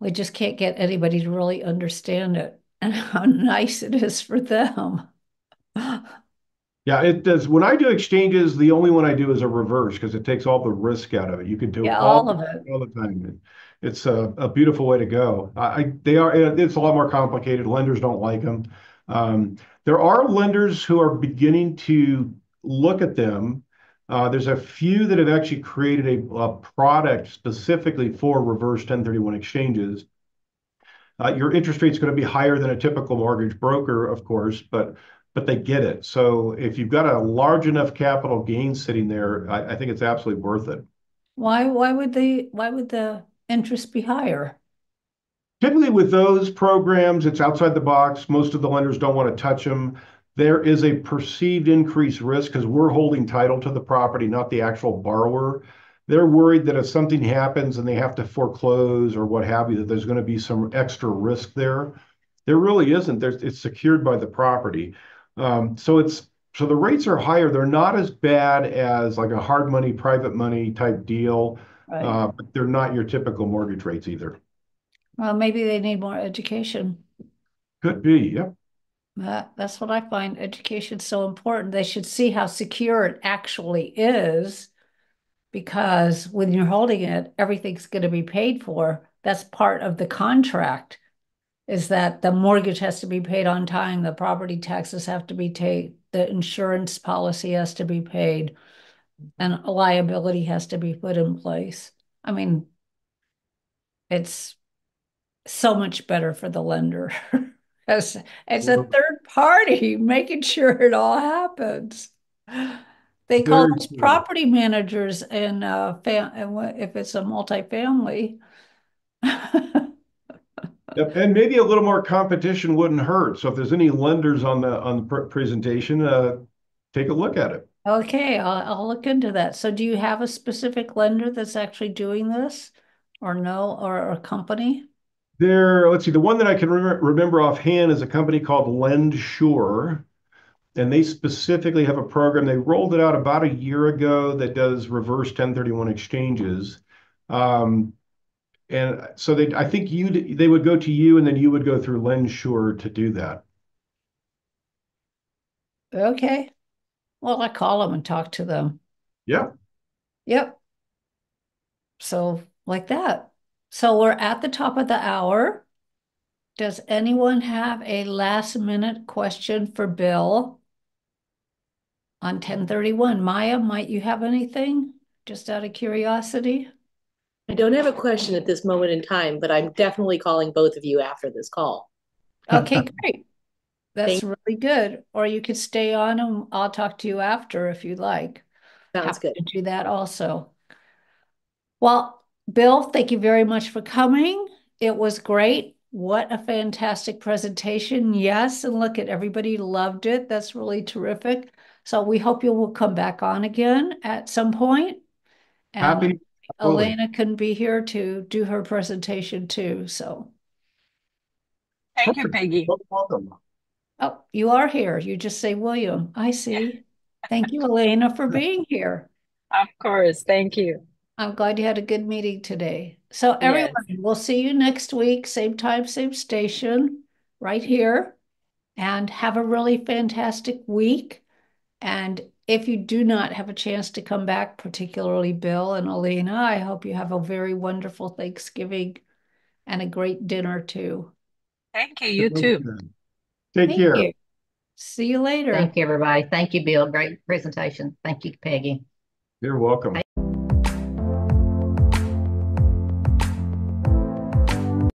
Speaker 1: We just can't get anybody to really understand it and how nice it is for them.
Speaker 2: Yeah, it does. When I do exchanges, the only one I do is a reverse because it takes all the risk out of it. You can do
Speaker 1: Yeah,
Speaker 2: all
Speaker 1: all of it.
Speaker 2: all the time. It's a, a beautiful way to go. I, they are it's a lot more complicated. Lenders don't like them. Um, there are lenders who are beginning to look at them. Uh, there's a few that have actually created a, a product specifically for reverse 1031 exchanges. Uh, your interest rate is going to be higher than a typical mortgage broker, of course, but but they get it. So if you've got a large enough capital gain sitting there, I, I think it's absolutely worth it.
Speaker 1: Why, why would they, why would the interest be higher?
Speaker 2: Typically, with those programs, it's outside the box. Most of the lenders don't want to touch them. There is a perceived increased risk because we're holding title to the property, not the actual borrower. They're worried that if something happens and they have to foreclose or what have you, that there's going to be some extra risk there. There really isn't. There's, it's secured by the property. Um, so it's so the rates are higher. They're not as bad as like a hard money, private money type deal,
Speaker 1: Right.
Speaker 2: uh, but they're not your typical mortgage rates either.
Speaker 1: Well, maybe they need more education.
Speaker 2: Could be, yep.
Speaker 1: That, that's what I find education so important. They should see how secure it actually is. Because when you're holding it, everything's going to be paid for. That's part of the contract. Is that the mortgage has to be paid on time, the property taxes have to be paid, the insurance policy has to be paid, and a liability has to be put in place. I mean, it's so much better for the lender. As it's a third party making sure it all happens. They call us property managers in uh if it's a multifamily.
Speaker 2: Yep, and maybe a little more competition wouldn't hurt. So if there's any lenders on the on the pr presentation, uh, take a look at it.
Speaker 1: Okay, I'll I'll look into that. So do you have a specific lender that's actually doing this? Or no, or a company?
Speaker 2: There, let's see, the one that I can remember, remember offhand is a company called LendSure. And they specifically have a program. They rolled it out about a year ago that does reverse 1031 exchanges. Um, and so they, I think you, they would go to you and then you would go through LendSure to do that.
Speaker 1: Okay. Well, I call them and talk to them.
Speaker 2: Yeah.
Speaker 1: Yep. So like that. So we're at the top of the hour. Does anyone have a last minute question for Bill on 1031? Maya, might you have anything? Just out of curiosity?
Speaker 5: I don't have a question at this moment in time, but I'm definitely calling both of you after this call.
Speaker 1: Okay, great. That's
Speaker 5: Thank-
Speaker 1: really good. Or you could stay on and I'll talk to you after if you'd like.
Speaker 5: Sounds
Speaker 1: Happy
Speaker 5: good.
Speaker 1: to do that also. Well, Bill, thank you very much for coming. It was great. What a fantastic presentation. Yes, and look at everybody loved it. That's really terrific. So we hope you will come back on again at some point. And
Speaker 2: Happy. Absolutely.
Speaker 1: Alineh can be here to do her presentation too. So,
Speaker 6: Thank you, Peggy.
Speaker 2: You're Welcome.
Speaker 1: oh, you are here. You just say William. I see. Thank you, Alineh, for being here.
Speaker 6: Of course. Thank you.
Speaker 1: I'm glad you had a good meeting today. So
Speaker 6: Yes.
Speaker 1: everyone, we'll see you next week, same time, same station, right here. And have a really fantastic week. And if you do not have a chance to come back, particularly Bill and Alineh, I hope you have a very wonderful Thanksgiving and a great dinner too.
Speaker 6: Thank you. You too.
Speaker 2: Take
Speaker 1: Thank
Speaker 2: care.
Speaker 1: you. See you later.
Speaker 7: Thank you, everybody. Thank you, Bill. Great presentation. Thank you, Peggy.
Speaker 2: You're welcome.